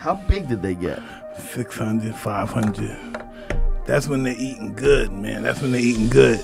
How big did they get? 600, 500. That's when they're eating good, man. That's when they're eating good.